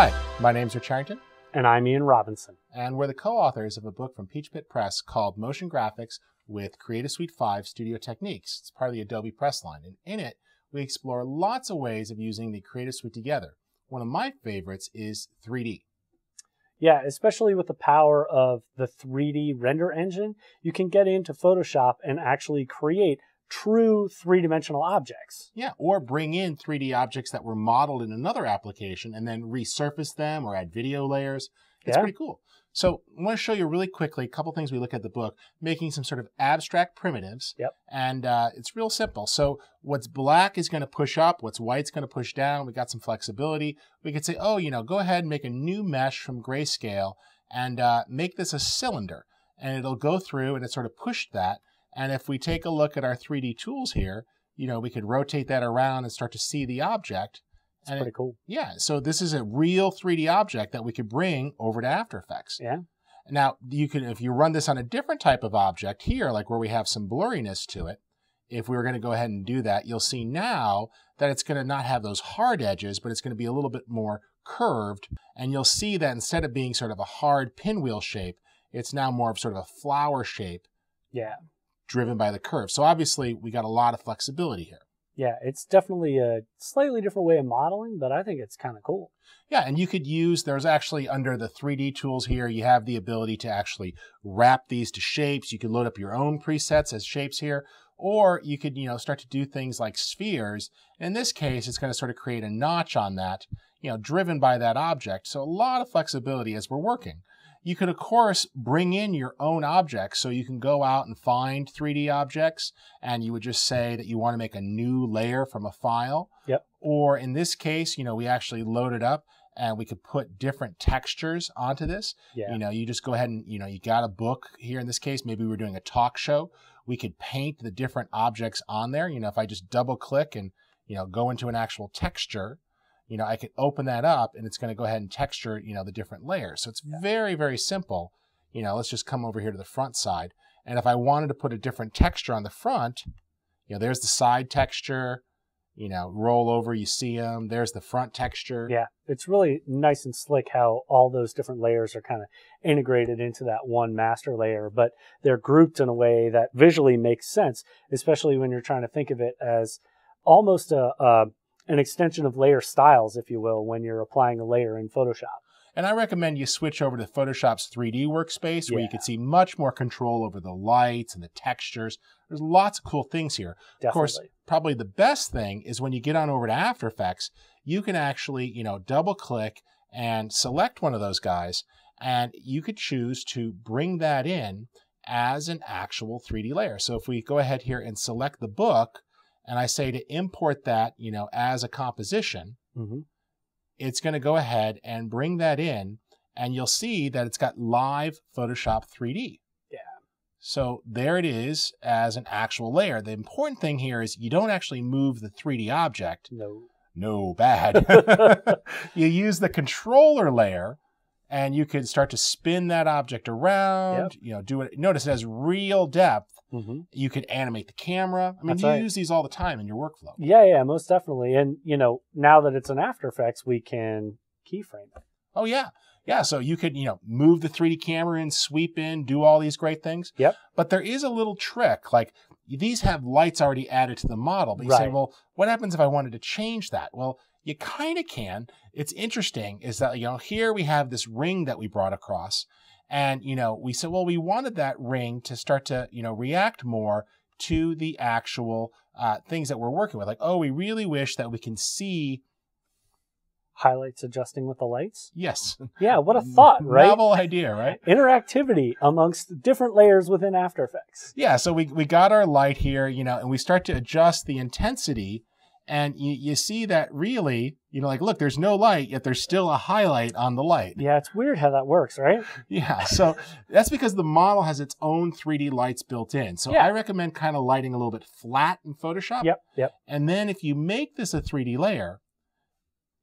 Hi, my name's Rich Harrington, And I'm Ian Robinson. and we're the co-authors of a book from Peachpit Press called Motion Graphics with Creative Suite 5 Studio Techniques. It's part of the Adobe Press line, and in it, we explore lots of ways of using the Creative Suite together. One of my favorites is 3D. Yeah, especially with the power of the 3D render engine, you can get into Photoshop and actually create true three dimensional objects. Yeah, or bring in 3D objects that were modeled in another application and then resurface them or add video layers. It's Yeah. pretty cool. So I want to show you really quickly a couple things we look at the book, making some sort of abstract primitives. Yep. And uh, it's real simple. So what's black is going to push up, what's white's going to push down. We got some flexibility. We could say, oh, you know, go ahead and make a new mesh from grayscale and uh, make this a cylinder. And it'll go through and it sort of pushed that. And if we take a look at our 3D tools here, you know, we could rotate that around and start to see the object. It's And pretty it- cool. yeah, so this is a real 3D object that we could bring over to After Effects. Yeah. Now, you can if you run this on a different type of object here, like where we have some blurriness to it, if we were going to go ahead and do that, you'll see now that it's going to not have those hard edges, but it's going to be a little bit more curved. And you'll see that instead of being sort of a hard pinwheel shape, it's now more of sort of a flower shape Yeah. Driven by the curve. So obviously, we got a lot of flexibility here. Yeah, it's definitely a slightly different way of modeling, but I think it's kind of cool. Yeah, and you could use, there's actually under the 3D tools here, you have the ability to actually wrap these to shapes. You could load up your own presets as shapes here, or you could, you know, start to do things like spheres. In this case, it's going to sort of create a notch on that, you know, driven by that object. So a lot of flexibility as we're working. You could, of course, bring in your own objects. So you can go out and find 3D objects, and you would just say that you want to make a new layer from a file. Yep. Or in this case, you know, we actually load it up and we could put different textures onto this. Yeah. You know, you just go ahead and, you know, you got a book here in this case, maybe we're doing a talk show. We could paint the different objects on there. You know, if I just double click and, you know, go into an actual texture, you know, I could open that up and it's going to go ahead and texture, you know, the different layers. So it's very, very simple. You know, let's just come over here to the front side. And if I wanted to put a different texture on the front, you know, there's the side texture, you know, roll over, you see them. There's the front texture. Yeah, it's really nice and slick how all those different layers are kind of integrated into that one master layer, but they're grouped in a way that visually makes sense, especially when you're trying to think of it as almost a, a an extension of layer styles, if you will, when you're applying a layer in Photoshop. And I recommend you switch over to Photoshop's 3D workspace where you can see much more control over the lights and the textures. There's lots of cool things here. Definitely. Of course, probably the best thing is when you get on over to After Effects, you can actually, you know, double click and select one of those guys, and you could choose to bring that in as an actual 3D layer. So if we go ahead here and select the book, and I say to import that, you know, as a composition, hmm it's going to go ahead and bring that in, and you'll see that it's got live Photoshop 3D. Yeah. So there it is as an actual layer. The important thing here is you don't actually move the 3D object. No. No, bad. you use the controller layer and you can start to spin that object around, you know, do it. Notice it has real depth. Mm-hmm. You could animate the camera. I mean, That's you right. use these all the time in your workflow. Yeah, yeah, most definitely. And you know, now that it's in After Effects, we can keyframe it. Oh yeah. Yeah, so you could, you know, move the 3D camera in, sweep in, do all these great things. Yep. But there is a little trick. Like these have lights already added to the model. But you say, well, what happens if I wanted to change that? Well, you kind of can. It's interesting is that, you know, here we have this ring that we brought across. And, you know, we said, well, we wanted that ring to start to, you know, react more to the actual uh, things that we're working with. Like, oh, we really wish that we can see. Highlights adjusting with the lights. Yes. Yeah, what a thought, right? Novel idea, right? Interactivity amongst different layers within After Effects. Yeah, so we, we got our light here, you know, and we start to adjust the intensity. And you, you see that really, you know, like, look, there's no light, yet there's still a highlight on the light. Yeah, it's weird how that works, right? Yeah, so that's because the model has its own 3D lights built in. So Yeah. I recommend kind of lighting a little bit flat in Photoshop. Yep, yep. And then if you make this a 3D layer,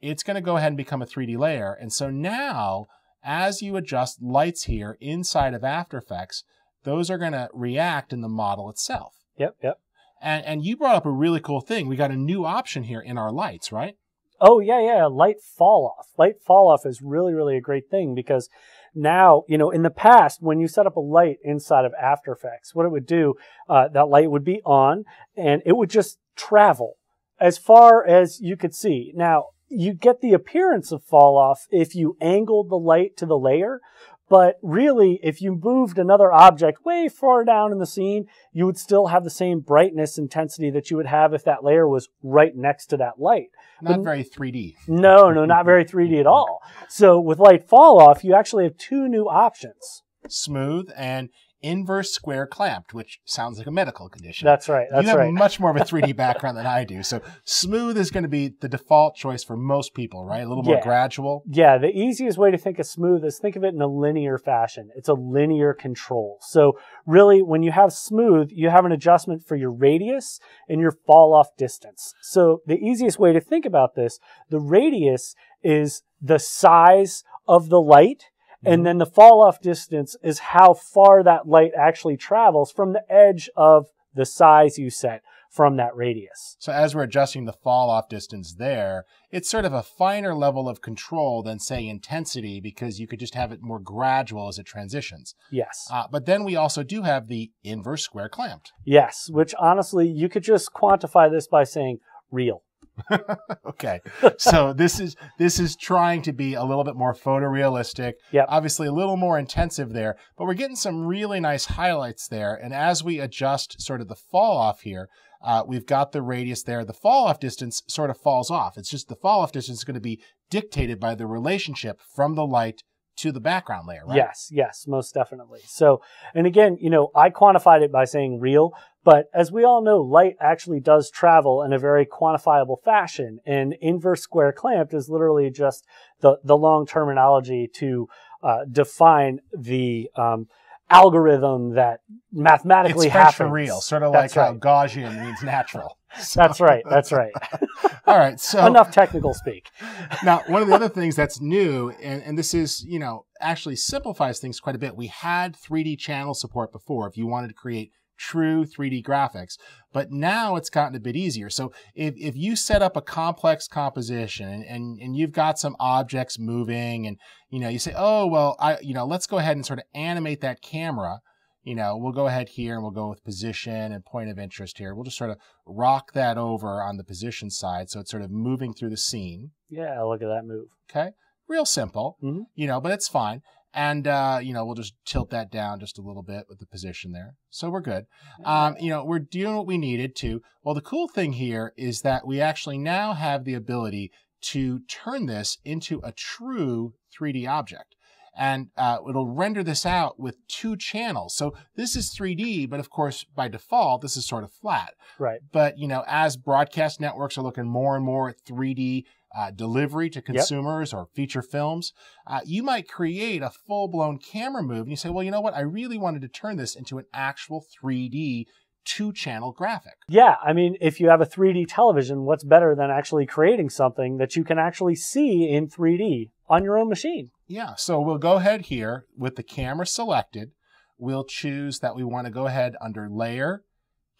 it's going to go ahead and become a 3D layer. And so now, as you adjust lights here inside of After Effects, those are going to react in the model itself. Yep, yep. And, and you brought up a really cool thing. We got a new option here in our lights, right? Oh yeah, yeah. Light fall off. Light fall off is really, really a great thing because now, you know, in the past, when you set up a light inside of After Effects, what it would do, uh, that light would be on and it would just travel as far as you could see. Now, you get the appearance of fall off if you angled the light to the layer, but really, if you moved another object way far down in the scene, you would still have the same brightness intensity that you would have if that layer was right next to that light. Not but, very 3D. No, no, not very 3D at all. So with light fall off, you actually have two new options. Smooth and inverse square clamped, which sounds like a medical condition. That's right. That's you have right. much more of a 3D background than I do. So smooth is going to be the default choice for most people, right? A little more gradual. Yeah. The easiest way to think of smooth is think of it in a linear fashion. It's a linear control. So really, when you have smooth, you have an adjustment for your radius and your fall off distance. So the easiest way to think about this, the radius is the size of the light and mm-hmm. then the fall off distance is how far that light actually travels from the edge of the size you set from that radius. So as we're adjusting the fall off distance there, it's sort of a finer level of control than say intensity because you could just have it more gradual as it transitions. Yes. Uh, but then we also do have the inverse square clamped. Yes, which honestly, you could just quantify this by saying real. okay. So this is this is trying to be a little bit more photorealistic. Yeah. Obviously a little more intensive there, but we're getting some really nice highlights there. And as we adjust sort of the fall off here, uh, we've got the radius there. The fall off distance sort of falls off. It's just the fall off distance is going to be dictated by the relationship from the light to the background layer, right? Yes, yes, most definitely. So, and again, you know, I quantified it by saying real, but as we all know, light actually does travel in a very quantifiable fashion. And inverse square clamped is literally just the, the long terminology to uh, define the um, algorithm that mathematically it's happens. for real, sort of That's like right. how Gaussian means natural. So. That's right. That's right. All right. So enough technical speak. now, one of the other things that's new, and, and this is, you know, actually simplifies things quite a bit. We had 3D channel support before. If you wanted to create true 3D graphics. But now it's gotten a bit easier. So if, if you set up a complex composition and, and, and you've got some objects moving and, you know, you say, oh, well, I, you know, let's go ahead and sort of animate that camera. You know, we'll go ahead here and we'll go with position and point of interest here. We'll just sort of rock that over on the position side. So it's sort of moving through the scene. Yeah, look at that move. Okay. Real simple, mm-hmm. you know, but it's fine. And, uh, you know, we'll just tilt that down just a little bit with the position there. So we're good. Um, you know, we're doing what we needed to. Well, the cool thing here is that we actually now have the ability to turn this into a true 3D object. And uh, it'll render this out with two channels. So this is 3D, but of course, by default, this is sort of flat. Right. But, you know, as broadcast networks are looking more and more at 3D uh, delivery to consumers yep. or feature films, uh, you might create a full blown camera move and you say, well, you know what? I really wanted to turn this into an actual 3D two channel graphic. Yeah. I mean, if you have a 3D television, what's better than actually creating something that you can actually see in 3D on your own machine? Yeah. So we'll go ahead here with the camera selected. We'll choose that we want to go ahead under layer,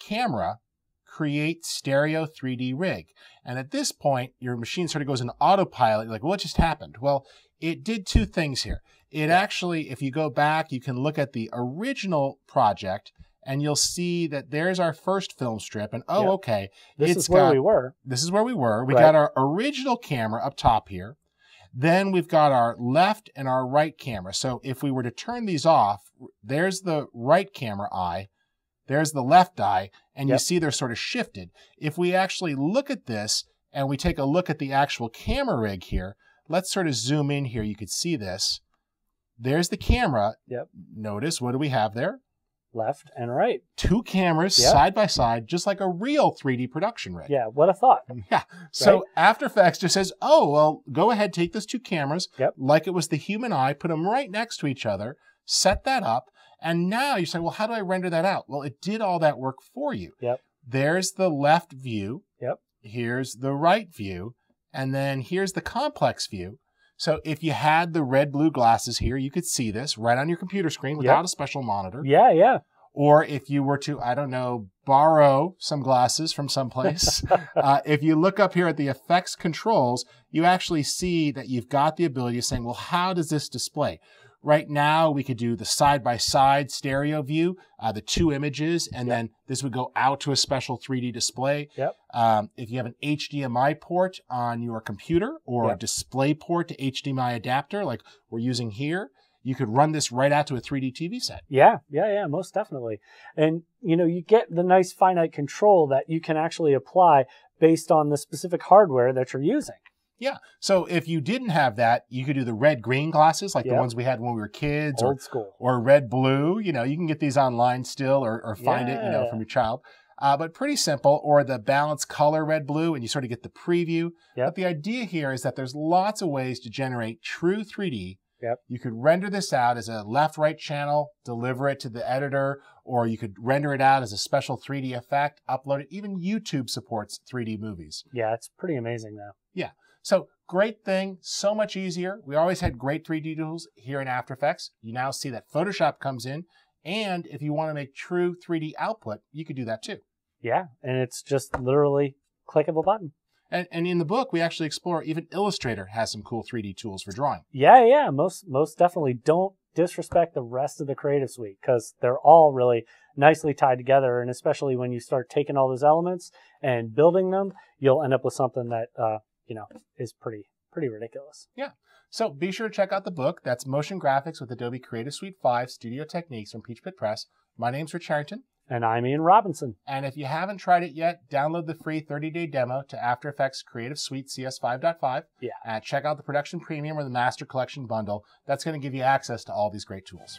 camera, create stereo 3D rig. And at this point, your machine sort of goes into autopilot. You're like, what just happened? Well, it did two things here. It actually, if you go back, you can look at the original project and you'll see that there's our first film strip. And oh, yep. okay. This is where got, we were. This is where we were. We right. got our original camera up top here. Then we've got our left and our right camera. So if we were to turn these off, there's the right camera eye. There's the left eye, and yep. you see they're sort of shifted. If we actually look at this and we take a look at the actual camera rig here, let's sort of zoom in here. You could see this. There's the camera. Yep. Notice what do we have there? Left and right. Two cameras yep. side by side, just like a real 3D production rig. Yeah, what a thought. Yeah. So right? After Effects just says, oh, well, go ahead, take those two cameras, yep. like it was the human eye, put them right next to each other, set that up, and now you say, well, how do I render that out? Well, it did all that work for you. Yep. There's the left view. Yep. Here's the right view. And then here's the complex view. So if you had the red blue glasses here, you could see this right on your computer screen without yep. a special monitor. Yeah, yeah. Or if you were to, I don't know, borrow some glasses from someplace, uh, if you look up here at the effects controls, you actually see that you've got the ability of saying, well, how does this display? Right now, we could do the side by side stereo view, uh, the two images, and Yep. then this would go out to a special 3D display. Yep. Um, if you have an HDMI port on your computer or a Yep. display port to HDMI adapter, like we're using here, you could run this right out to a 3D TV set. Yeah, yeah, yeah, most definitely. And you know, you get the nice finite control that you can actually apply based on the specific hardware that you're using. Yeah. So if you didn't have that, you could do the red green glasses like the ones we had when we were kids or Old school. or red blue. You know, you can get these online still or, or find it, you know, from your child. Uh, but pretty simple, or the balanced color red blue, and you sort of get the preview. Yep. But the idea here is that there's lots of ways to generate true 3D. Yep. You could render this out as a left right channel, deliver it to the editor, or you could render it out as a special 3D effect, upload it. Even YouTube supports 3D movies. Yeah, it's pretty amazing though. So great thing, so much easier. We always had great 3D tools here in After Effects. You now see that Photoshop comes in. And if you want to make true 3D output, you could do that too. Yeah, and it's just literally click of a button. And, and in the book, we actually explore even Illustrator has some cool 3D tools for drawing. Yeah, yeah, most most definitely. Don't disrespect the rest of the Creative Suite because they're all really nicely tied together, and especially when you start taking all those elements and building them, you'll end up with something that uh, you know is pretty pretty ridiculous. Yeah. So be sure to check out the book. That's Motion Graphics with Adobe Creative Suite 5 Studio Techniques from Peachpit Press. My name's Rich Harrington. And I'm Ian Robinson. And if you haven't tried it yet, download the free 30-day demo to After Effects Creative Suite CS5.5. Yeah. And check out the Production Premium or the Master Collection bundle. That's going to give you access to all these great tools.